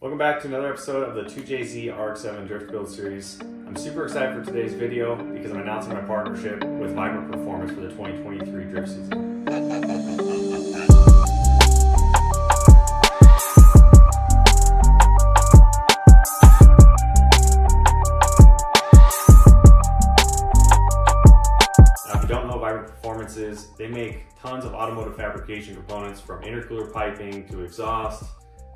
Welcome back to another episode of the 2JZ RX-7 Drift Build Series. I'm super excited for today's video because I'm announcing my partnership with Vibrant Performance for the 2023 drift season. Now, if you don't know Vibrant Performance is, they make tons of automotive fabrication components from intercooler piping to exhaust,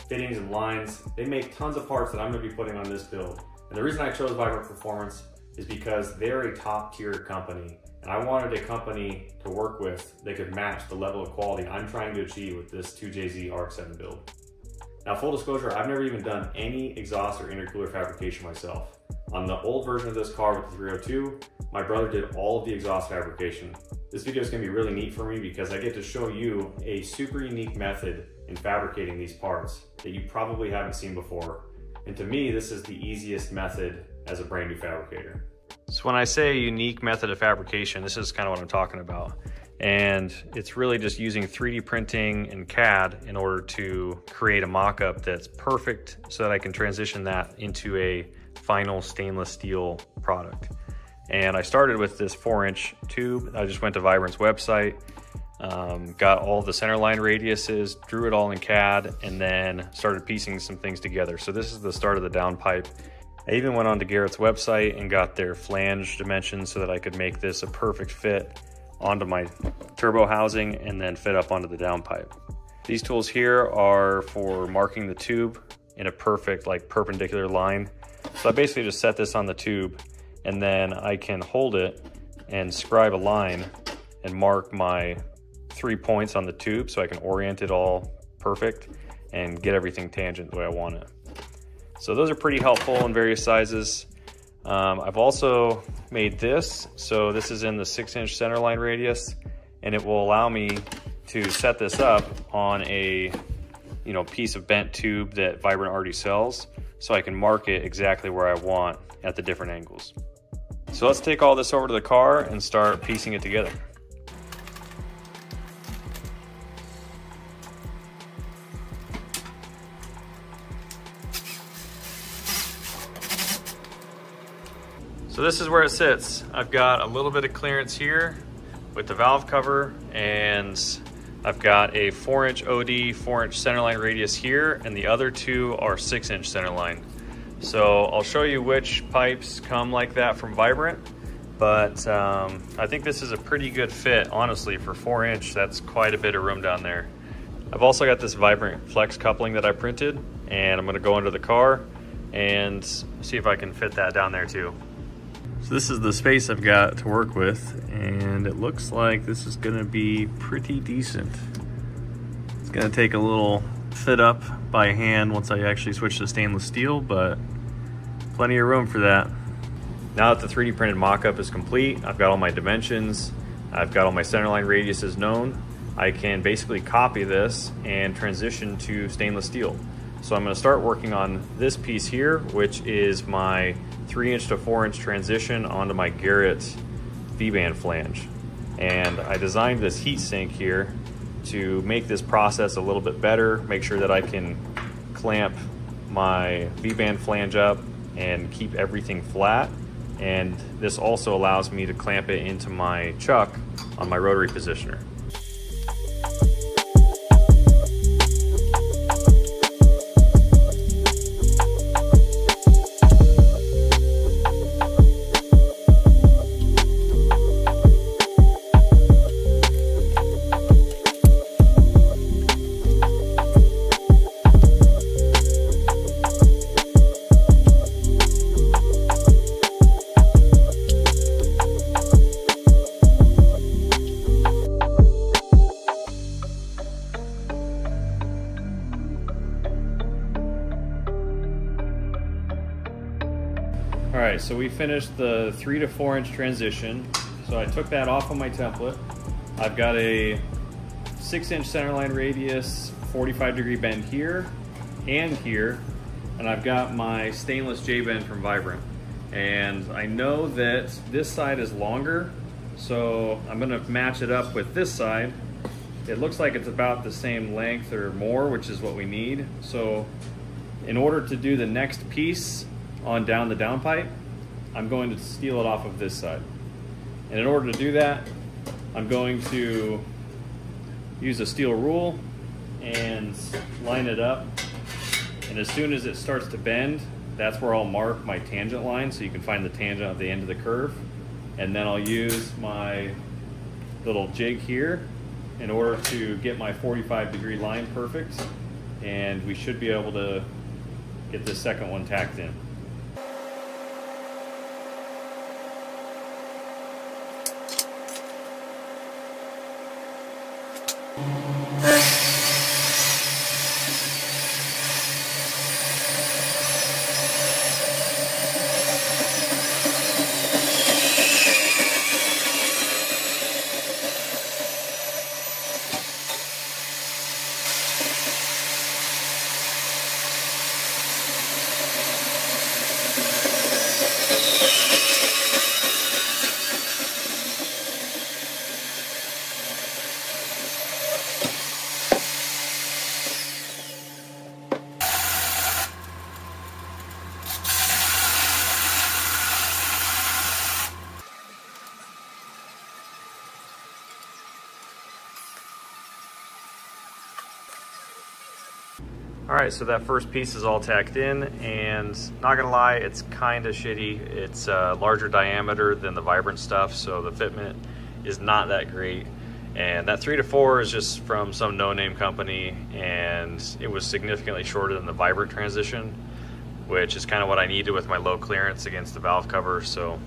fittings and lines. They make tons of parts that I'm gonna be putting on this build. And the reason I chose Vibrant Performance is because they're a top tier company and I wanted a company to work with that could match the level of quality I'm trying to achieve with this 2JZ RX-7 build. Now full disclosure, I've never even done any exhaust or intercooler fabrication myself. On the old version of this car with the 302, my brother did all of the exhaust fabrication. This video is gonna be really neat for me because I get to show you a super unique method in fabricating these parts that you probably haven't seen before. And to me, this is the easiest method as a brand new fabricator. So when I say unique method of fabrication, this is kind of what I'm talking about. And it's really just using 3D printing and CAD in order to create a mock-up that's perfect so that I can transition that into a final stainless steel product. And I started with this four inch tube. I just went to Vibrant's website, um, got all the center line radiuses, drew it all in CAD, and then started piecing some things together. So this is the start of the downpipe. I even went onto Garrett's website and got their flange dimensions so that I could make this a perfect fit onto my turbo housing and then fit up onto the downpipe. These tools here are for marking the tube in a perfect like perpendicular line. So I basically just set this on the tube and then I can hold it and scribe a line and mark my three points on the tube so I can orient it all perfect and get everything tangent the way I want it. So those are pretty helpful in various sizes. Um, I've also made this. So this is in the six inch center line radius and it will allow me to set this up on a you know piece of bent tube that Vibrant already sells so I can mark it exactly where I want at the different angles. So let's take all this over to the car and start piecing it together. So this is where it sits. I've got a little bit of clearance here with the valve cover and I've got a four inch OD, four inch centerline radius here and the other two are six inch centerline. So I'll show you which pipes come like that from Vibrant, but um, I think this is a pretty good fit, honestly, for four inch, that's quite a bit of room down there. I've also got this Vibrant flex coupling that I printed and I'm gonna go under the car and see if I can fit that down there too. So this is the space I've got to work with and it looks like this is gonna be pretty decent. It's gonna take a little fit up by hand once I actually switch to stainless steel, but plenty of room for that. Now that the 3D printed mock-up is complete, I've got all my dimensions, I've got all my centerline radiuses known, I can basically copy this and transition to stainless steel. So I'm gonna start working on this piece here, which is my three inch to four inch transition onto my Garrett V-band flange. And I designed this heat sink here to make this process a little bit better, make sure that I can clamp my V-band flange up and keep everything flat. And this also allows me to clamp it into my chuck on my rotary positioner. So we finished the three to four inch transition. So I took that off of my template. I've got a six inch centerline radius, 45 degree bend here and here. And I've got my stainless J-bend from Vibrant. And I know that this side is longer, so I'm gonna match it up with this side. It looks like it's about the same length or more, which is what we need. So in order to do the next piece on down the downpipe, I'm going to steal it off of this side. And in order to do that, I'm going to use a steel rule and line it up. And as soon as it starts to bend, that's where I'll mark my tangent line so you can find the tangent at the end of the curve. And then I'll use my little jig here in order to get my 45 degree line perfect. And we should be able to get this second one tacked in. All right, so that first piece is all tacked in and not gonna lie, it's kind of shitty. It's a uh, larger diameter than the Vibrant stuff, so the fitment is not that great. And that three to four is just from some no-name company and it was significantly shorter than the Vibrant transition, which is kind of what I needed with my low clearance against the valve cover. So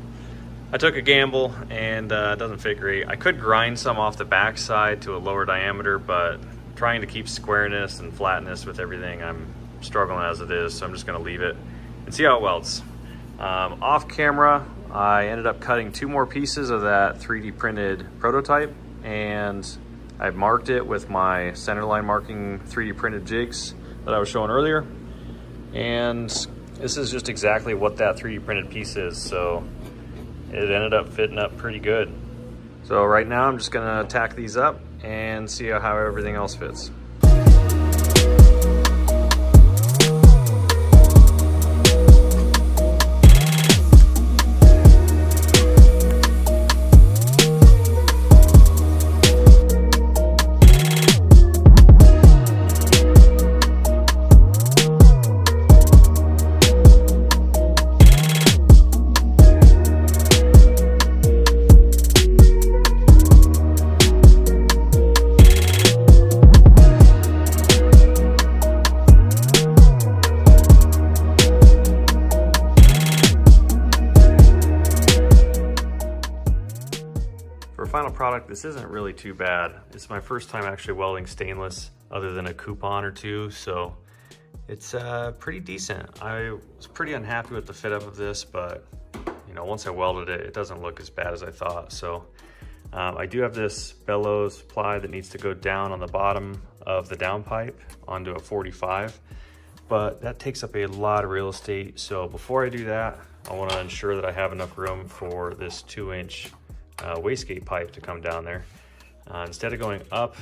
I took a gamble and uh, it doesn't fit great. I could grind some off the backside to a lower diameter, but trying to keep squareness and flatness with everything. I'm struggling as it is, so I'm just gonna leave it and see how it welds. Um, off camera, I ended up cutting two more pieces of that 3D printed prototype and I marked it with my centerline marking 3D printed jigs that I was showing earlier. And this is just exactly what that 3D printed piece is. So it ended up fitting up pretty good. So right now I'm just gonna tack these up and see how everything else fits. This isn't really too bad. It's my first time actually welding stainless other than a coupon or two, so it's uh, pretty decent. I was pretty unhappy with the fit up of this, but you know, once I welded it, it doesn't look as bad as I thought. So um, I do have this bellows ply that needs to go down on the bottom of the downpipe onto a 45, but that takes up a lot of real estate. So before I do that, I wanna ensure that I have enough room for this two inch uh, wastegate pipe to come down there. Uh, instead of going up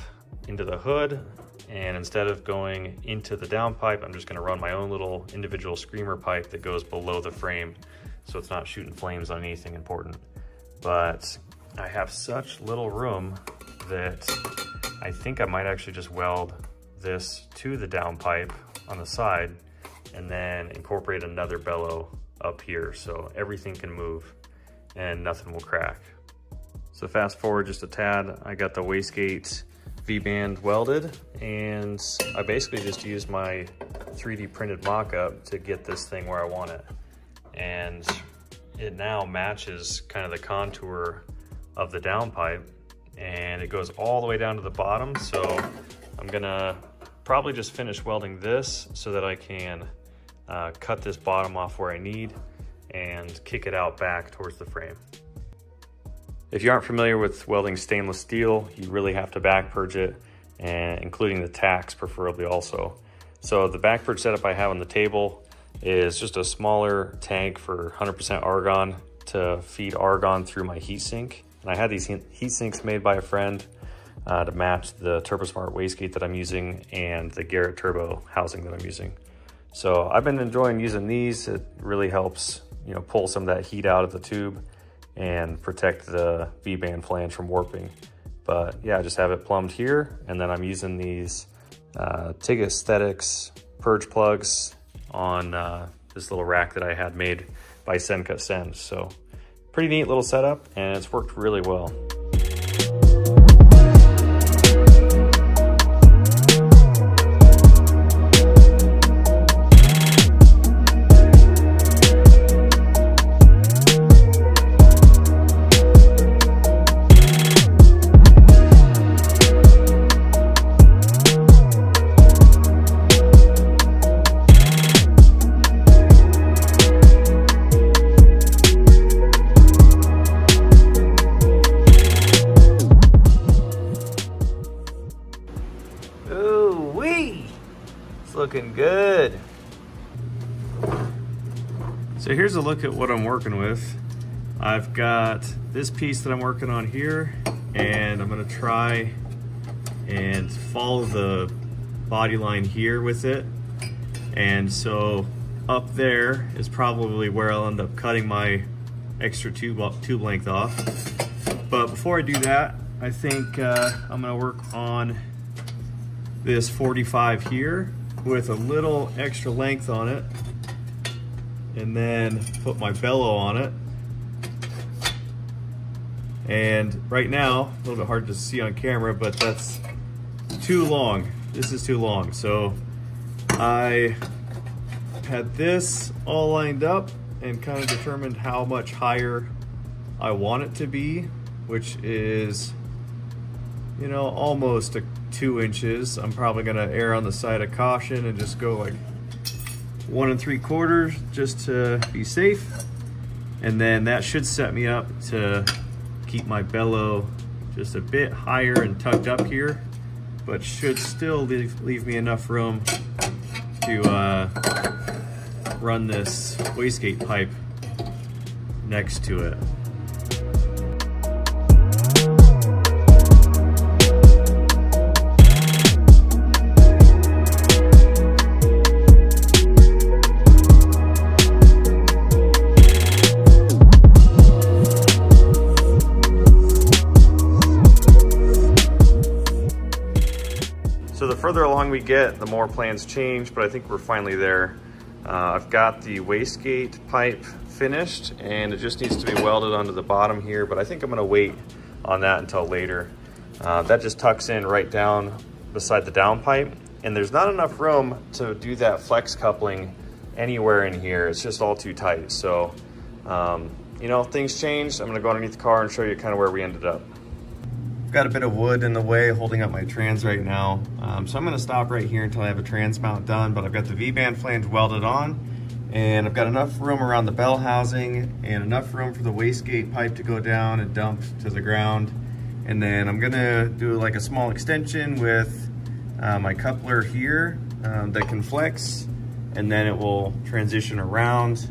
into the hood and instead of going into the downpipe, I'm just gonna run my own little individual screamer pipe that goes below the frame so it's not shooting flames on anything important. But I have such little room that I think I might actually just weld this to the downpipe on the side and then incorporate another bellow up here so everything can move and nothing will crack. So fast forward just a tad, I got the wastegate V-band welded and I basically just used my 3D printed mock-up to get this thing where I want it. And it now matches kind of the contour of the downpipe and it goes all the way down to the bottom. So I'm gonna probably just finish welding this so that I can uh, cut this bottom off where I need and kick it out back towards the frame. If you aren't familiar with welding stainless steel, you really have to back purge it, and including the tacks preferably also. So the back purge setup I have on the table is just a smaller tank for 100% argon to feed argon through my heatsink. And I had these heat sinks made by a friend uh, to match the TurboSmart wastegate that I'm using and the Garrett Turbo housing that I'm using. So I've been enjoying using these. It really helps, you know, pull some of that heat out of the tube and protect the V-band flange from warping. But yeah, I just have it plumbed here. And then I'm using these uh, TIG Aesthetics purge plugs on uh, this little rack that I had made by Senka Send. So pretty neat little setup and it's worked really well. Look at what I'm working with. I've got this piece that I'm working on here and I'm gonna try and follow the body line here with it. And so up there is probably where I'll end up cutting my extra tube, tube length off. But before I do that, I think uh, I'm gonna work on this 45 here with a little extra length on it and then put my bellow on it. And right now, a little bit hard to see on camera, but that's too long. This is too long. So I had this all lined up and kind of determined how much higher I want it to be, which is, you know, almost a two inches. I'm probably gonna err on the side of caution and just go like one and three quarters just to be safe. And then that should set me up to keep my bellow just a bit higher and tucked up here, but should still leave, leave me enough room to uh, run this wastegate pipe next to it. Get, the more plans change, but I think we're finally there. Uh, I've got the wastegate pipe finished and it just needs to be welded onto the bottom here, but I think I'm gonna wait on that until later. Uh, that just tucks in right down beside the down pipe and there's not enough room to do that flex coupling anywhere in here. It's just all too tight. So, um, you know, things change. I'm gonna go underneath the car and show you kind of where we ended up got a bit of wood in the way holding up my trans right now. Um, so I'm gonna stop right here until I have a trans mount done, but I've got the V-band flange welded on and I've got enough room around the bell housing and enough room for the wastegate pipe to go down and dump to the ground. And then I'm gonna do like a small extension with uh, my coupler here um, that can flex and then it will transition around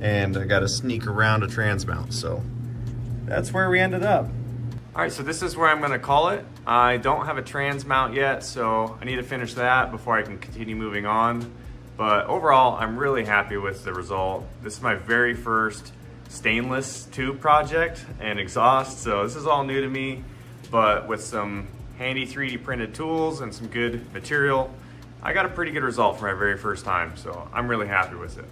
and I gotta sneak around a trans mount. So that's where we ended up. All right, so this is where I'm gonna call it. I don't have a trans mount yet, so I need to finish that before I can continue moving on. But overall, I'm really happy with the result. This is my very first stainless tube project and exhaust, so this is all new to me, but with some handy 3D printed tools and some good material, I got a pretty good result for my very first time, so I'm really happy with it.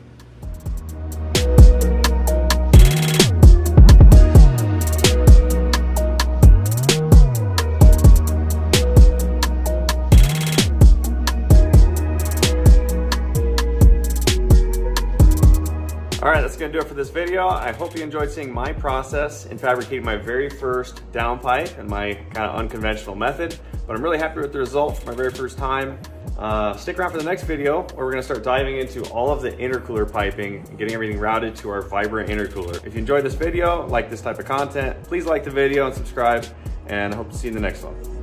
All right, that's gonna do it for this video. I hope you enjoyed seeing my process in fabricating my very first downpipe and my kind of unconventional method, but I'm really happy with the result for my very first time. Uh, stick around for the next video where we're gonna start diving into all of the intercooler piping and getting everything routed to our Vibrant intercooler. If you enjoyed this video, like this type of content, please like the video and subscribe, and I hope to see you in the next one.